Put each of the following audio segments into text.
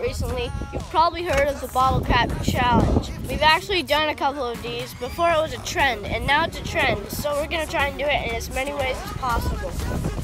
me, you've probably heard of the bottle cap challenge. We've actually done a couple of these before it was a trend, and now it's a trend, so we're gonna try and do it in as many ways as possible.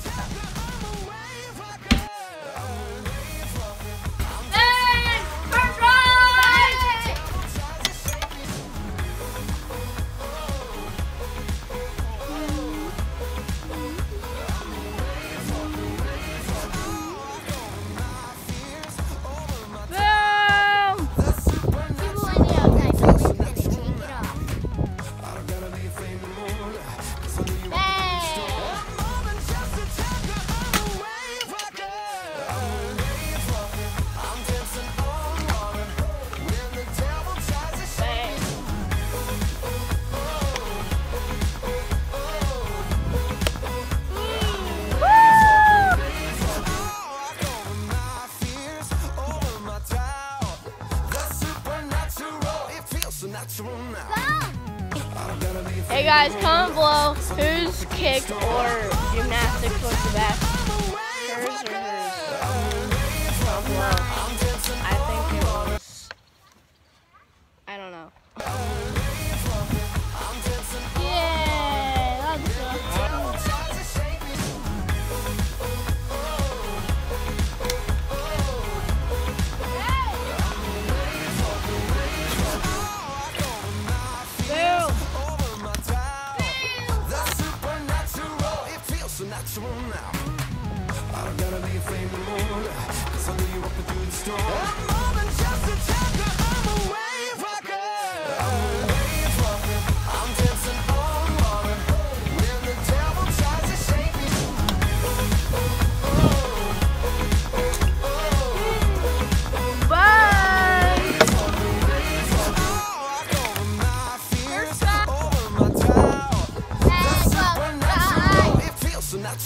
Hey guys, comment below whose kick or gymnastics was Bye.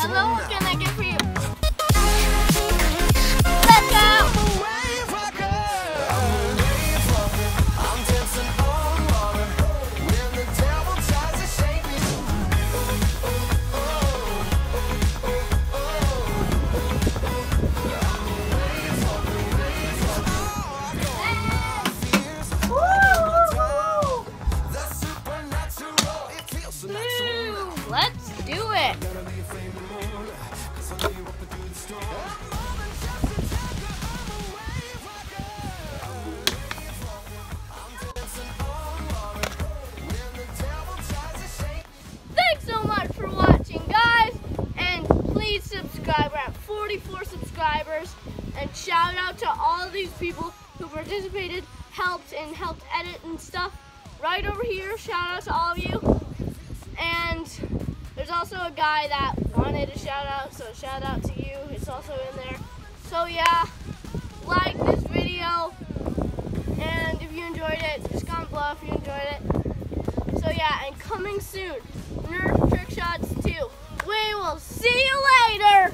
Hello, And shout out to all these people who participated, helped, and helped edit and stuff. Right over here, shout out to all of you. And there's also a guy that wanted a shout out, so shout out to you. It's also in there. So yeah, like this video. And if you enjoyed it, just comment below if you enjoyed it. So yeah, and coming soon, Nerf Trick Shots 2. We will see you later.